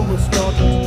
Me and